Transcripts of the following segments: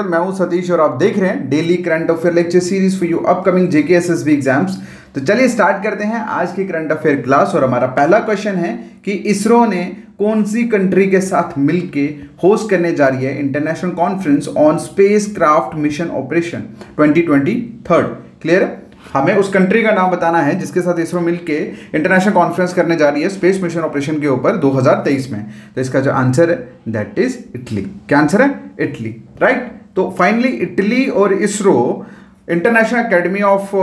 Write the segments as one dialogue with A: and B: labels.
A: मैं हूँ सतीश और आप देख रहे हैं daily current affair lecture series for you upcoming JK S exams तो चलिए स्टार्ट करते हैं आज की करंट अफेयर क्लास और हमारा पहला क्वेश्चन है कि इसरो ने कौन सी कंट्री के साथ मिलके होस्ट करने जा रही है international conference on spacecraft mission operation 2020 third clear हमें उस कंट्री का नाम बताना है जिसके साथ इसरो मिलके इंटरनेशनल कॉन्फ्रेंस करने जा रही है स्पेस मिशन ऑपरेशन के ऊपर 2023 में. तो इसका जो आंसर है दैट इज़ इटली क्या आंसर है? इटली राइट तो फाइनली इटली और ISRO international academy of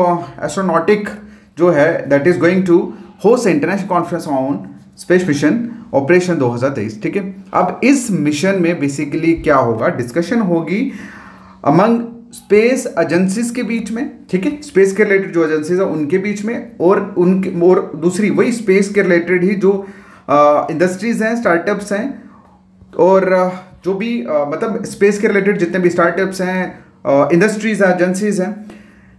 A: astronautic जो है that is going to host international conference on space mission operation 2023 ठीक है? अब इस मिशन में बेसिकली क्या होगा? डिस्कशन होगी अमंग स्पेस एजेंसीज के बीच में, ठीक है? स्पेस के रिलेटेड जो एजेंसीज है, उनके बीच में, और उनके, और दूसरी वही स्पेस के रिलेटेड ही जो इंडस्ट्रीज़ हैं स्टार्टअप्स हैं, और जो भी आ, मतलब स्पेस के रिलेटेड जितने भी स्टार्टअप्स हैं इंडस्ट्रीज़ हैं एजेंसीज हैं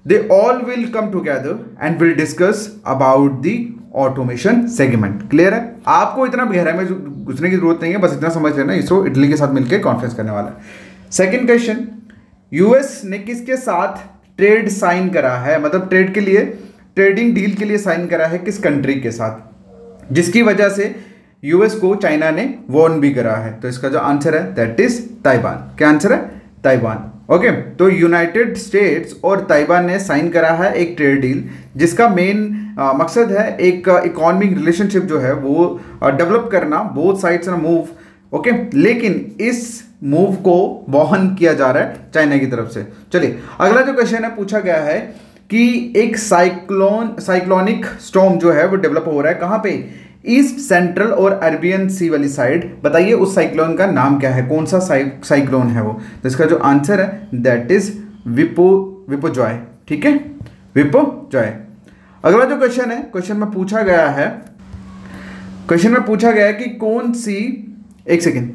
A: they all will come together and will discuss about the automation segment clear है? आपको इतना गहराई में घुसने की ज़रूरत नहीं है बस इतना समझ लेना इसरो इटली के साथ मिलकर कॉन्फ्रेंस करने वाला है। सेकेंड क्वेश्चन यूएस ने किसके साथ ट्रेड साइन करा है? मतलब ट्रेड के लिए ट्रेडिंग डील के लिए साइन करा है किस कंट्री के साथ? जिसकी वजह से यूएस को चाइना ने वॉर्न भी करा है। तो इसका जो आंसर है दैट इज़ ताइवान क्या आंसर है? ताइवान ओके तो यूनाइटेड स्टेट्स और ताइवान ने साइन करा है एक ट्रेड डील जिसका मेन मकसद है एक इकोनॉमिक रिलेशनशिप जो है, वो डेवलप करना बोथ साइड्स ना मूव ओके लेकिन इस मूव को वहन किया जा रहा है चाइना की तरफ़ से। चलिए, अगला जो क्वेश्चन है, पूछा गया है कि एक साइक्लोन साइक्लोनिक स्टॉम जो है, वो डेवलप हो रहा है। कहाँ पे? ईस्ट, सेंट्रल और अरबियन सी वाली साइड। बताइए उस साइक्लोन का नाम क्या है? कौन सा साइक्लोन है वो? तो इसका जो आंसर है दैट इज़ विपो जॉय ठीक है? विपो जॉय अगला जो क्वेश्चन है क्वेश्चन में पूछा गया है क्वेश्चन में पूछा गया है कि कौन सी, एक सेकेंड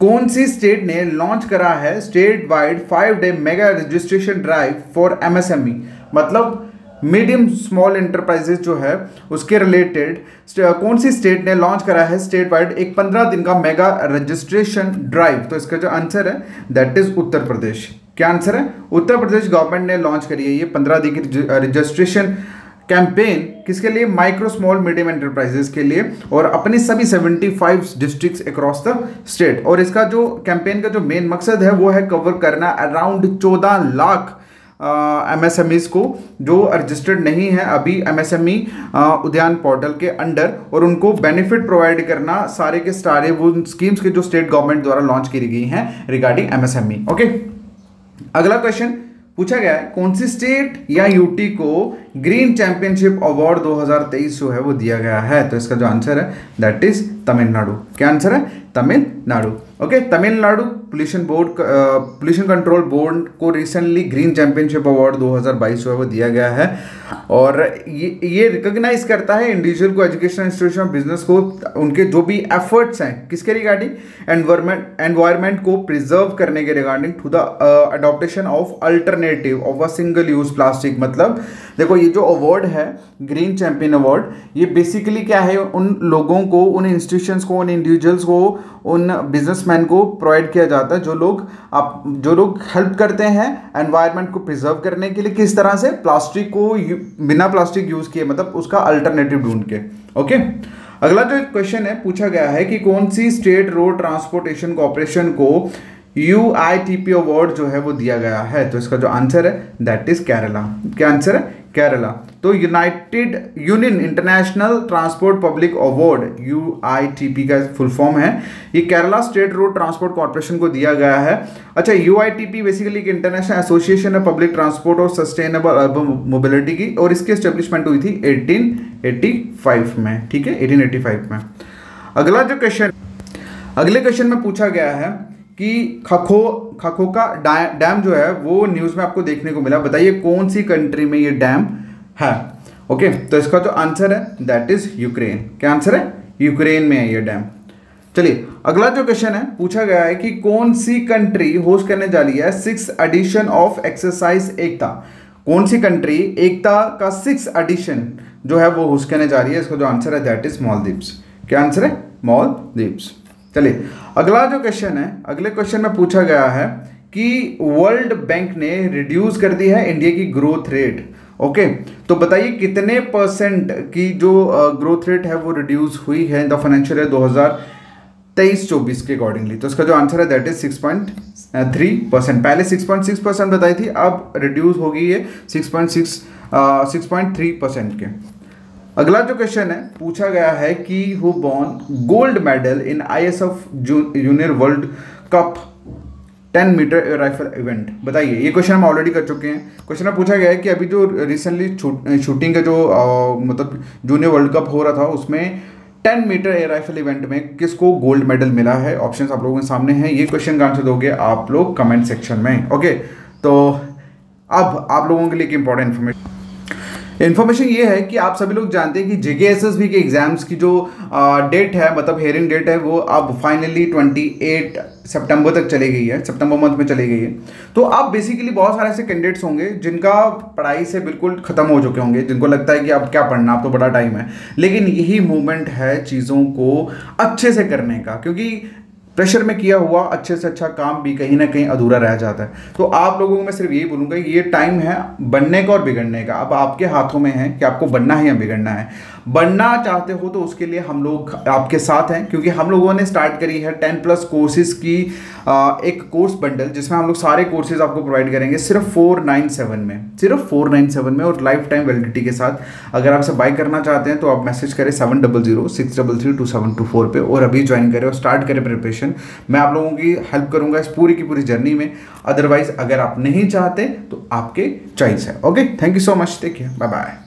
A: कौन सी स्टेट ने लॉन्च करा है state wide five day mega registration drive for MSME मतलब मीडियम स्मॉल इंटरप्राइजेस जो है, उसके रिलेटेड कौन सी स्टेट ने लॉन्च करा है स्टेट वाइड एक पंद्रह दिन का मेगा रजिस्ट्रेशन ड्राइव तो इसका जो आंसर है दैट इज़ उत्तर प्रदेश क्या आंसर है? उत्तर प्रदेश गवर्नमेंट ने लॉन्च करी है ये पंद्रह दिन की रजिस्ट्रेशन कैंपेन किसके लिए? माइक्रो स्मॉल मीडियम एंटरप्राइजेस के लिए और अपने सभी 75 डिस्ट्रिक्ट्स अक्रॉस द स्टेट और इसका जो कैंपेन का जो मेन मकसद है, वो है कवर करना around 14 lakh M S M Es को, जो रजिस्टर्ड नहीं है अभी एमएसएमई उद्यान पोर्टल के अंडर, और उनको बेनिफिट प्रोवाइड करना सारे के सारे वो स्कीम्स के जो स्टेट गवर्नमेंट द्वारा लॉन्च की गई हैं रिगार्डिंग एमएसएमई ओके अगला क्वेश्चन पूछा गया है, कौन सी स्टेट या यूटी को ग्रीन चैंपियनशिप अवार्ड 2023 जो है, वो दिया गया है। तो इसका जो आंसर है दैट इज़ तमिलनाडु। क्या आंसर है? Tamil Nadu. Okay Tamil Nadu pollution board pollution control board को रिसेंटली ग्रीन चैंपियनशिप अवार्ड 2022 जो है, वो दिया गया है। और ये ये रिकोगनाइज करता है इंडिविजुअल को एजुकेशन इंस्टीट्यूशन बिज़नेस को, उनके जो भी एफर्ट्स हैं, किसके रिगार्डिंग एनवायरमेंट एनवायरमेंट को प्रिजर्व करने के regarding to the adoption of alternative of a single use plastic मतलब देखो ये जो अवार्ड है ग्रीन चैंपियन अवार्ड ये बेसिकली क्या है? उन लोगों को, उन इंस्टीट्यूशंस को, उन इंडिविजुअल्स को, उन बिजनेसमैन को प्रोवाइड किया जाता है, जो लोग आप, जो लोग हेल्प करते हैं एनवायरनमेंट को प्रिजर्व करने के लिए, किस तरह से? प्लास्टिक को बिना प्लास्टिक यूज़ किए मतलब उसका अल्टरनेटिव ढूंढ के ओके अगला जो क्वेश्चन है, पूछा गया है कि कौन सी स्टेट रोड ट्रांसपोर्टेशन कॉरपोरेशन को U I T P award जो है, वो दिया गया है? तो इसका जो आंसर है दैट इज़ केरला क्या आंसर है? केरला तो united union international transport public award U का फुल फॉर्म है. ये Kerala state road transport corporation को दिया गया है. अच्छा यू बेसिकली एक इंटरनेशनल एसोसिएशन है पब्लिक ट्रांसपोर्ट और सस्टेनेबल अर्बन मोबिलिटी की और इसकी स्टेब्लिशमेंट हुई थी 1885 में, ठीक है? 1885 में. अगला जो क्वेश्चन अगले क्वेश्चन में पूछा गया है कि खखो खखो का डैम जो है, वो न्यूज़ में आपको देखने को मिला। बताइए कौन सी कंट्री में ये डैम है? ओके तो इसका जो आंसर है दैट इज़ यूक्रेन क्या आंसर है? यूक्रेन में है ये डैम। चलिए, अगला जो क्वेश्चन है, पूछा गया है कि कौन सी कंट्री होस्ट करने जा रही है six edition of exercise Ekta. कौन सी कंट्री एकता का सिक्स एडिशन जो है वो होस्ट करने जा रही है? इसका जो आंसर है दैट इज़ मॉलदीव्स क्या आंसर है? मॉलदीव्स चलिए, अगला जो क्वेश्चन है, अगले क्वेश्चन में पूछा गया है कि वर्ल्ड बैंक ने रिड्यूस कर दी है इंडिया की ग्रोथ रेट ओके तो बताइए कितने परसेंट की जो ग्रोथ रेट है वो रिड्यूस हुई है इन द फाइनेंशियल ईयर 2023 चौबीस के अकॉर्डिंगली तो इसका जो आंसर है that is six point three percent पहले सिक्स पॉइंट सिक्स परसेंट बताई थी, अब रिड्यूस हो गई है six point six six point three percent के। अगला जो क्वेश्चन है पूछा गया है कि who born gold medal in I S F junior world cup ten meter rifle event बताइए ये क्वेश्चन हम ऑलरेडी कर चुके हैं। क्वेश्चन में पूछा गया है कि अभी जो रिसेंटली शूटिंग का जो आ, मतलब जूनियर वर्ल्ड कप हो रहा था उसमें ten meter air rifle event में किसको गोल्ड मेडल मिला है? ऑप्शंस आप लोगों के सामने हैं ये क्वेश्चन का आंसर दोगे आप लोग कमेंट सेक्शन में ओके तो अब आप लोगों के लिए एक इंपॉर्टेंट इन्फॉर्मेशन इन्फॉर्मेशन ये है कि आप सभी लोग जानते हैं कि J K S S B के एग्ज़ाम्स की जो डेट है मतलब हेयरिंग डेट है, वो अब फाइनली 28 सितंबर तक चली गई है सितंबर मंथ में चली गई है। तो अब बेसिकली बहुत सारे ऐसे कैंडिडेट्स होंगे जिनका पढ़ाई से बिल्कुल ख़त्म हो चुके होंगे, जिनको लगता है कि अब क्या पढ़ना, अब तो बड़ा टाइम है। लेकिन यही मूवमेंट है चीज़ों को अच्छे से करने का, क्योंकि प्रेशर में किया हुआ अच्छे से अच्छा काम भी कहीं ना कहीं अधूरा रह जाता है। तो आप लोगों को मैं सिर्फ़ यही बोलूँगा, ये टाइम है बनने का और बिगड़ने का। अब आपके हाथों में है कि आपको बनना है या बिगड़ना है। बनना चाहते हो तो उसके लिए हम लोग आपके साथ हैं, क्योंकि हम लोगों ने स्टार्ट करी है टेन प्लस कोर्सेज की एक कोर्स बंडल जिसमें हम लोग सारे कोर्सेज आपको प्रोवाइड करेंगे सिर्फ़ फोर नाइन सेवन में, सिर्फ़ फोर नाइन सेवन में और लाइफ टाइम वैलिडिटी के साथ। अगर आप इसे बाय करना चाहते हैं तो आप मैसेज करें seven double zero six double three two seven two four पर और अभी ज्वाइन करें और स्टार्ट करें प्रिपरेशन मैं आप लोगों की हेल्प करूँगा इस पूरी की पूरी जर्नी में। अदरवाइज़ अगर आप नहीं चाहते तो आपके चॉइस है। Okay thank you so much take care bye bye